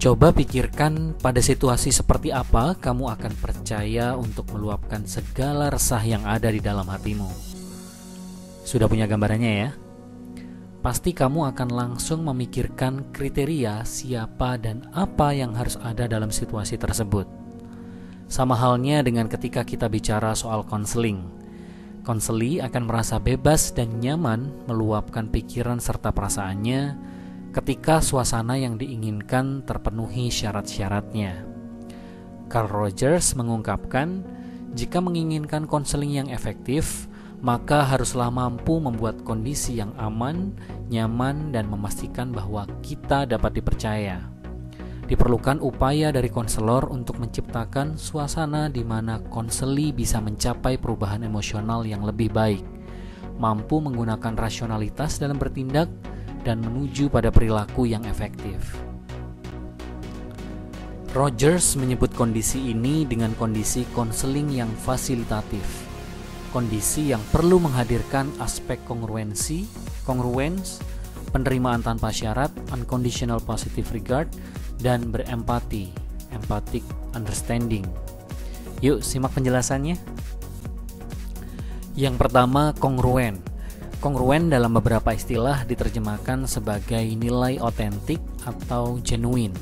Coba pikirkan pada situasi seperti apa kamu akan percaya untuk meluapkan segala resah yang ada di dalam hatimu. Sudah punya gambarannya ya? Pasti kamu akan langsung memikirkan kriteria siapa dan apa yang harus ada dalam situasi tersebut. Sama halnya dengan ketika kita bicara soal konseling. Konseli akan merasa bebas dan nyaman meluapkan pikiran serta perasaannya ketika suasana yang diinginkan terpenuhi syarat-syaratnya. Carl Rogers mengungkapkan, jika menginginkan konseling yang efektif, maka haruslah mampu membuat kondisi yang aman, nyaman, dan memastikan bahwa kita dapat dipercaya. Diperlukan upaya dari konselor untuk menciptakan suasana di mana konseli bisa mencapai perubahan emosional yang lebih baik, mampu menggunakan rasionalitas dalam bertindak, dan menuju pada perilaku yang efektif. Rogers menyebut kondisi ini dengan kondisi konseling yang fasilitatif, kondisi yang perlu menghadirkan aspek kongruensi, kongruens, penerimaan tanpa syarat, unconditional positive regard, dan berempati, empathic understanding. Yuk, simak penjelasannya. Yang pertama, kongruen. Kongruen dalam beberapa istilah diterjemahkan sebagai nilai otentik atau genuine,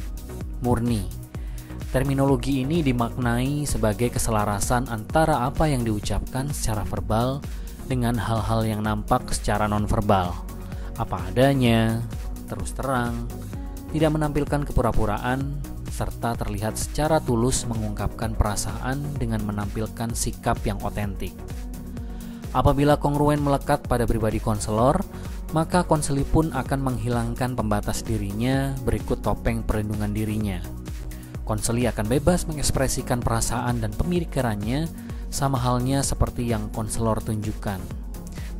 murni. Terminologi ini dimaknai sebagai keselarasan antara apa yang diucapkan secara verbal dengan hal-hal yang nampak secara nonverbal. Apa adanya, terus terang, tidak menampilkan kepura-puraan, serta terlihat secara tulus mengungkapkan perasaan dengan menampilkan sikap yang otentik. Apabila kongruen melekat pada pribadi konselor, maka konseli pun akan menghilangkan pembatas dirinya berikut topeng perlindungan dirinya. Konseli akan bebas mengekspresikan perasaan dan pemikirannya sama halnya seperti yang konselor tunjukkan.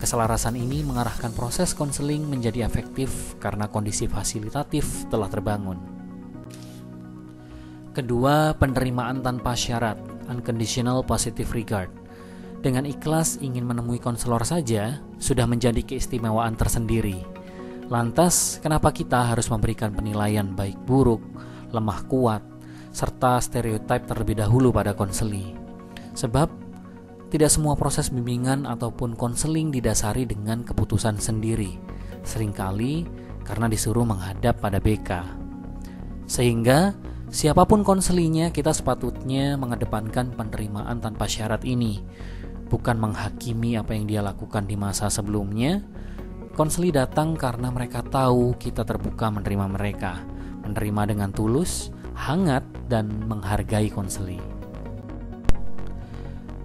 Keselarasan ini mengarahkan proses konseling menjadi efektif karena kondisi fasilitatif telah terbangun. Kedua, penerimaan tanpa syarat, unconditional positive regard. Dengan ikhlas ingin menemui konselor saja sudah menjadi keistimewaan tersendiri. Lantas, kenapa kita harus memberikan penilaian baik buruk, lemah kuat, serta stereotip terlebih dahulu pada konseli? Sebab tidak semua proses bimbingan ataupun konseling didasari dengan keputusan sendiri. Seringkali karena disuruh menghadap pada BK. Sehingga siapa pun konselinya kita sepatutnya mengedepankan penerimaan tanpa syarat ini bukan menghakimi apa yang dia lakukan di masa sebelumnya. Konseli datang karena mereka tahu kita terbuka menerima mereka, menerima dengan tulus, hangat, dan menghargai konseli.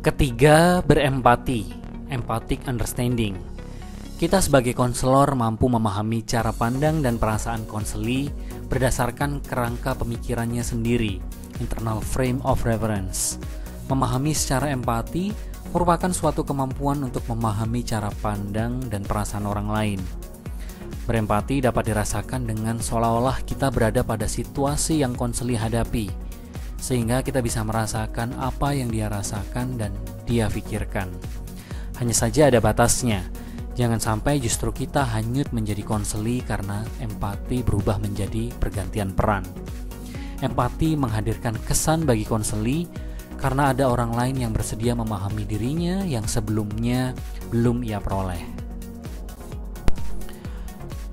Ketiga, berempati, empathic understanding. Kita sebagai konselor mampu memahami cara pandang dan perasaan konseli berdasarkan kerangka pemikirannya sendiri, internal frame of reference. Memahami secara empati merupakan suatu kemampuan untuk memahami cara pandang dan perasaan orang lain. Berempati dapat dirasakan dengan seolah-olah kita berada pada situasi yang konseli hadapi, sehingga kita bisa merasakan apa yang dia rasakan dan dia pikirkan. Hanya saja ada batasnya. Jangan sampai justru kita hanyut menjadi konseli karena empati berubah menjadi pergantian peran. Empati menghadirkan kesan bagi konseli karena ada orang lain yang bersedia memahami dirinya yang sebelumnya belum ia peroleh.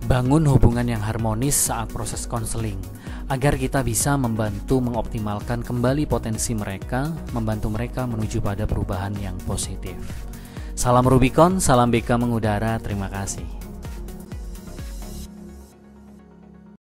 Bangun hubungan yang harmonis saat proses konseling agar kita bisa membantu mengoptimalkan kembali potensi mereka, membantu mereka menuju pada perubahan yang positif. Salam Rubicon, salam BK mengudara, terima kasih.